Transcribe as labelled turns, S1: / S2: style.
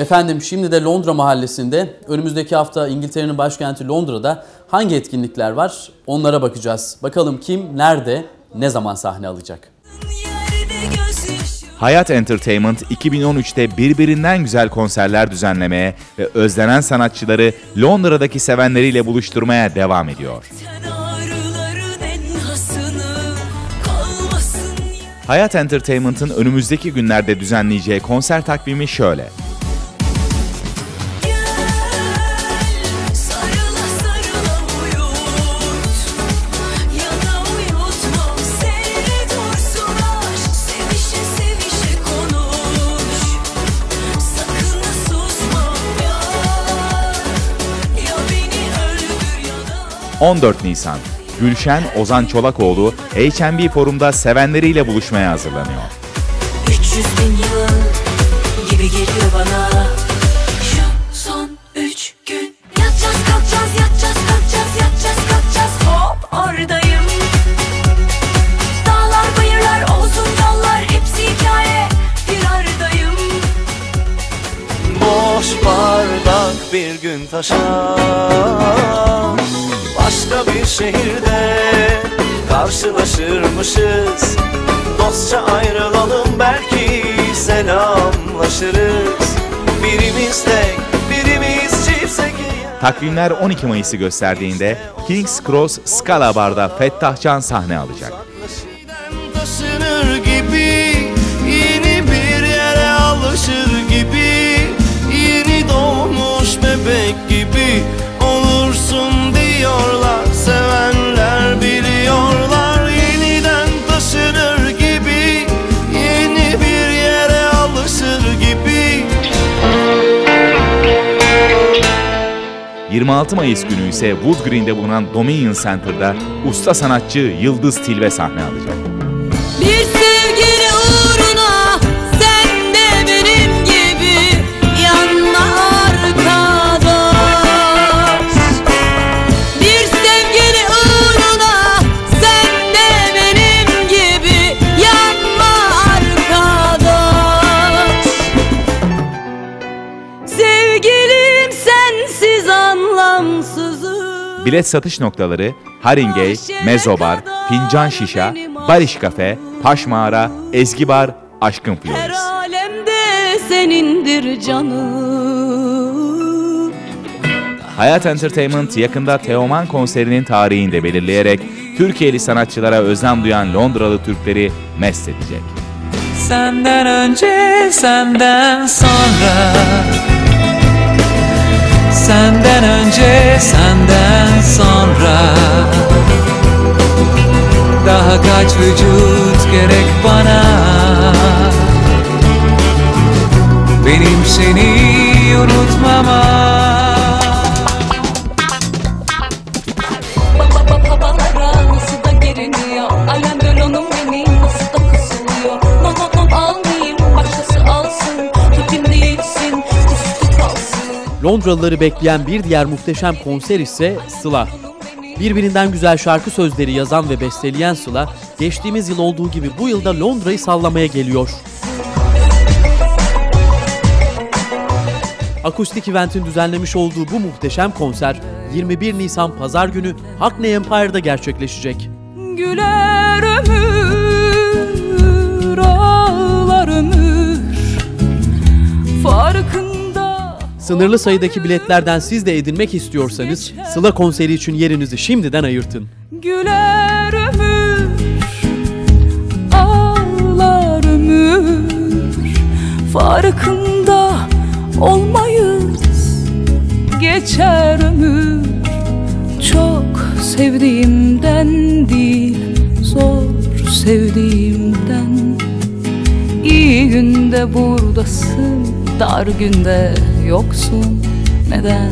S1: Efendim şimdi de Londra mahallesinde önümüzdeki hafta İngiltere'nin başkenti Londra'da hangi etkinlikler var onlara bakacağız. Bakalım kim, nerede, ne zaman sahne alacak?
S2: Hayat Entertainment 2013'te birbirinden güzel konserler düzenlemeye ve özlenen sanatçıları Londra'daki sevenleriyle buluşturmaya devam ediyor. Hayat Entertainment'ın önümüzdeki günlerde düzenleyeceği konser takvimi şöyle. 14 Nisan Gülşen Ozan Çolakoğlu H&B Forum'da sevenleriyle buluşmaya hazırlanıyor.
S3: 300 bin yıl gibi geliyor bana. Şu son üç gün. Yatacağız kalkacağız yatacağız kalkacağız yatacağız kalkacağız. Hop oradayım. Dağlar bayırlar olsun yollar hepsi hikaye. Bir aradayım.
S4: Boş bardak bir gün taşar Başka bir şehirde karşılaşırmışız. Dostça ayrılalım belki selamlaşırız. Birimiz tek, birimiz çiftse
S2: Takvimler 12 Mayıs'ı gösterdiğinde King's Cross Scala Bar'da Fettah Can sahne alacak. 26 Mayıs günü ise Wood Green'de bulunan Dominion Center'da usta sanatçı Yıldız Tilbe sahne alacak. Bilet satış noktaları Haringey, Mezobar, Fincan Şişa, Barış Kafe, Taş Mağara, Ezgi Bar, Aşkın
S3: Her
S2: Flores.
S3: alemde senindir canım
S2: Hayat Entertainment yakında Teoman konserinin tarihini de belirleyerek Türkiye'li sanatçılara özlem duyan Londralı Türkleri mest edecek.
S5: Senden önce senden sonra Senden önce senden sonra. Daha kaç vücut gerek bana? Benim seni unutmama
S1: Londralıları bekleyen bir diğer muhteşem konser ise Sıla. Birbirinden güzel şarkı sözleri yazan ve besteleyen Sıla, geçtiğimiz yıl olduğu gibi bu yılda Londra'yı sallamaya geliyor. Akustik Event'in düzenlemiş olduğu bu muhteşem konser 21 Nisan Pazar günü Hackney Empire'da gerçekleşecek.
S3: Güler
S1: Sınırlı sayıdaki biletlerden siz de edinmek istiyorsanız Sıla konseri için yerinizi şimdiden ayırtın.
S3: Güler ömür Ağlar ömür. Farkında olmayız Geçer ömür. Çok sevdiğimden değil Zor sevdiğimden. İyi günde buradasın Dar günde yoksun Neden?